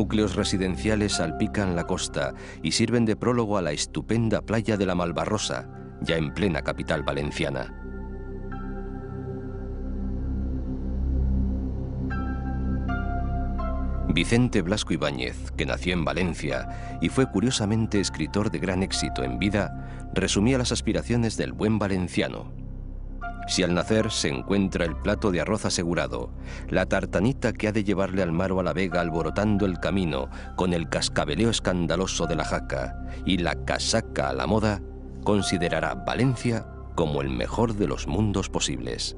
núcleos residenciales salpican la costa y sirven de prólogo a la estupenda playa de la Malvarrosa, ya en plena capital valenciana. Vicente Blasco Ibáñez, que nació en Valencia y fue curiosamente escritor de gran éxito en vida, resumía las aspiraciones del buen valenciano. Si al nacer se encuentra el plato de arroz asegurado, la tartanita que ha de llevarle al mar o a la vega alborotando el camino con el cascabeleo escandaloso de la jaca y la casaca a la moda, considerará Valencia como el mejor de los mundos posibles.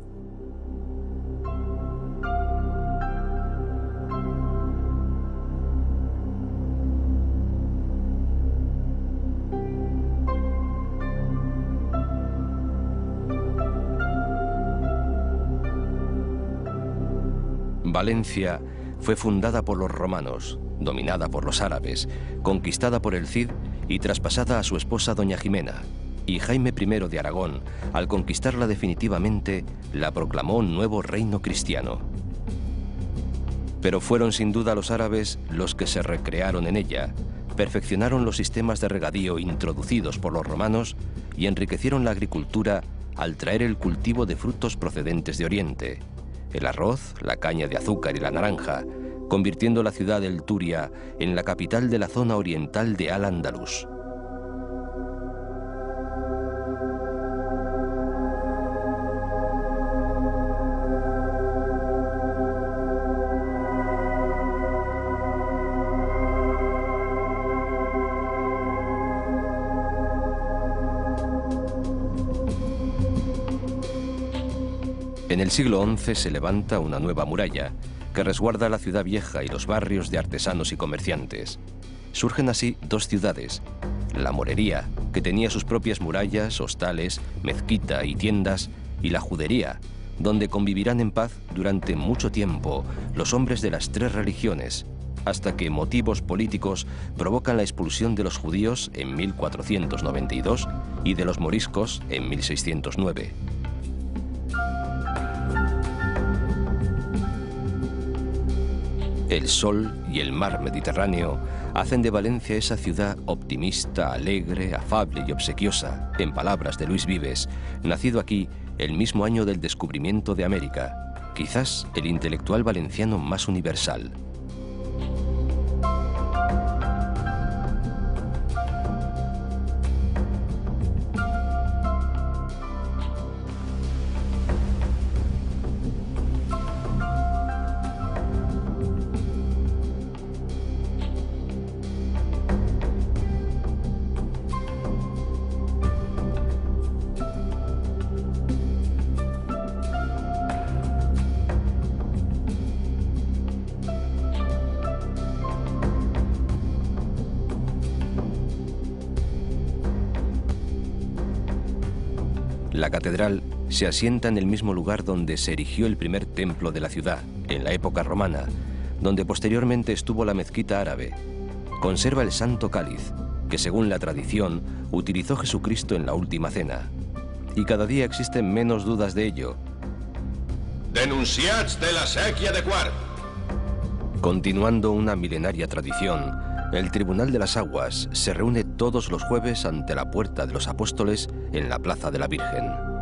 Valencia fue fundada por los romanos, dominada por los árabes, conquistada por el Cid y traspasada a su esposa doña Jimena. Y Jaime I de Aragón, al conquistarla definitivamente, la proclamó nuevo reino cristiano. Pero fueron sin duda los árabes los que se recrearon en ella, perfeccionaron los sistemas de regadío introducidos por los romanos y enriquecieron la agricultura al traer el cultivo de frutos procedentes de Oriente el arroz, la caña de azúcar y la naranja, convirtiendo la ciudad del Turia en la capital de la zona oriental de Al-Ándalus. El siglo XI se levanta una nueva muralla que resguarda la ciudad vieja y los barrios de artesanos y comerciantes. Surgen así dos ciudades, la Morería, que tenía sus propias murallas, hostales, mezquita y tiendas, y la Judería, donde convivirán en paz durante mucho tiempo los hombres de las tres religiones, hasta que motivos políticos provocan la expulsión de los judíos en 1492 y de los moriscos en 1609. El sol y el mar Mediterráneo hacen de Valencia esa ciudad optimista, alegre, afable y obsequiosa, en palabras de Luis Vives, nacido aquí el mismo año del descubrimiento de América, quizás el intelectual valenciano más universal. La catedral se asienta en el mismo lugar donde se erigió el primer templo de la ciudad, en la época romana, donde posteriormente estuvo la mezquita árabe. Conserva el santo cáliz, que según la tradición utilizó Jesucristo en la última cena. Y cada día existen menos dudas de ello. Denunciats de la sequía de Quart. Continuando una milenaria tradición, el Tribunal de las Aguas se reúne todos los jueves ante la Puerta de los Apóstoles en la Plaza de la Virgen.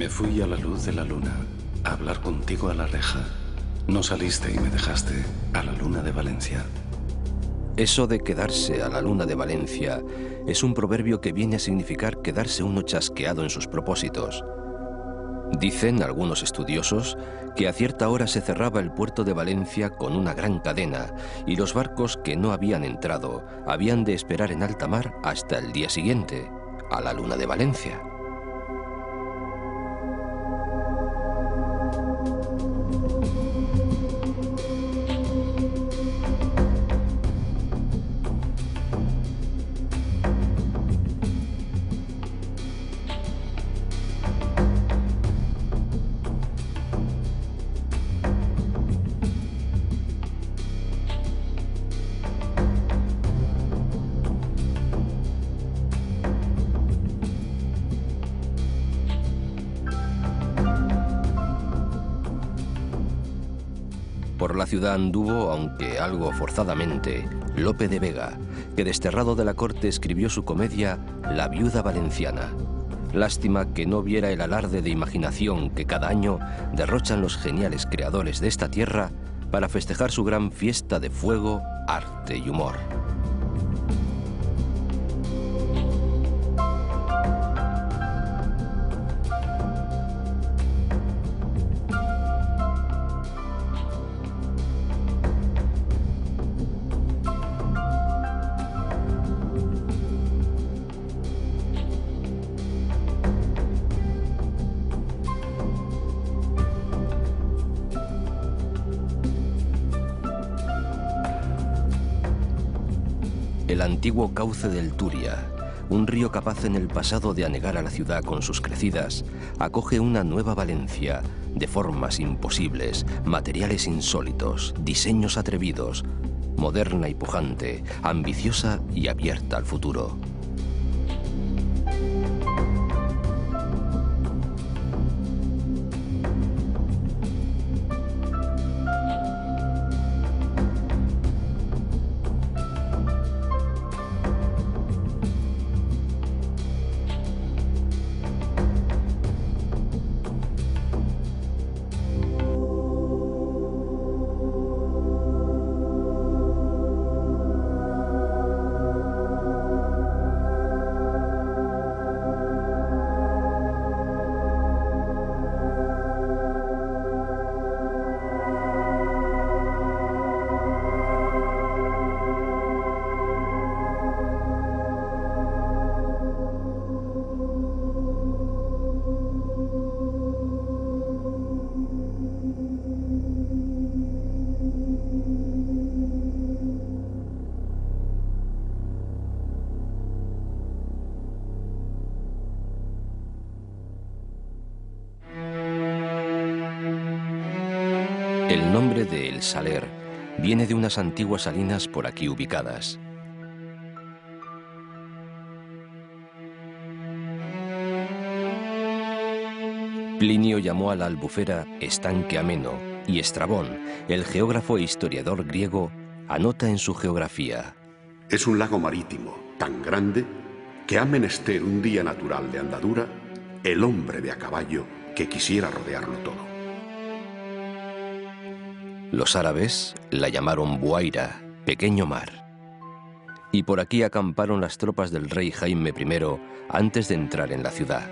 Me fui a la luz de la luna, a hablar contigo a la reja. No saliste y me dejaste a la luna de Valencia. Eso de quedarse a la luna de Valencia es un proverbio que viene a significar quedarse uno chasqueado en sus propósitos. Dicen algunos estudiosos que a cierta hora se cerraba el puerto de Valencia con una gran cadena y los barcos que no habían entrado habían de esperar en alta mar hasta el día siguiente, a la luna de Valencia. Ciudad anduvo, aunque algo forzadamente, Lope de Vega, que desterrado de la corte escribió su comedia La viuda valenciana. Lástima que no viera el alarde de imaginación que cada año derrochan los geniales creadores de esta tierra para festejar su gran fiesta de fuego, arte y humor. El antiguo cauce del Turia, un río capaz en el pasado de anegar a la ciudad con sus crecidas, acoge una nueva Valencia, de formas imposibles, materiales insólitos, diseños atrevidos, moderna y pujante, ambiciosa y abierta al futuro. El nombre de El Saler viene de unas antiguas salinas por aquí ubicadas. Plinio llamó a la albufera estanque ameno y Estrabón, el geógrafo e historiador griego, anota en su geografía. Es un lago marítimo tan grande que ha menester un día natural de andadura el hombre de a caballo que quisiera rodearlo todo. Los árabes la llamaron Buaira, pequeño mar. Y por aquí acamparon las tropas del rey Jaime I antes de entrar en la ciudad.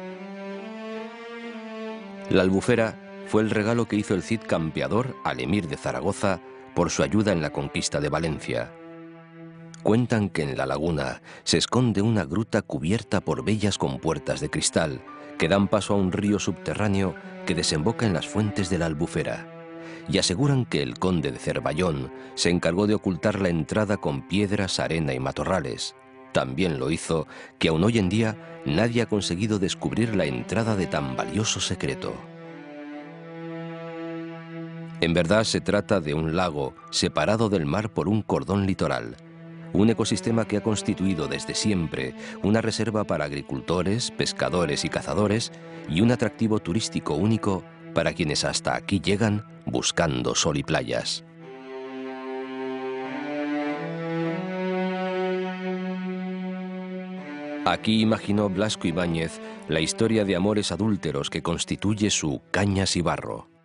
La albufera fue el regalo que hizo el Cid campeador al emir de Zaragoza por su ayuda en la conquista de Valencia. Cuentan que en la laguna se esconde una gruta cubierta por bellas compuertas de cristal que dan paso a un río subterráneo que desemboca en las fuentes de la albufera y aseguran que el conde de Cervallón se encargó de ocultar la entrada con piedras, arena y matorrales. También lo hizo que aún hoy en día nadie ha conseguido descubrir la entrada de tan valioso secreto. En verdad se trata de un lago separado del mar por un cordón litoral, un ecosistema que ha constituido desde siempre una reserva para agricultores, pescadores y cazadores y un atractivo turístico único para quienes hasta aquí llegan buscando sol y playas. Aquí imaginó Blasco Ibáñez la historia de amores adúlteros que constituye su Cañas y Barro.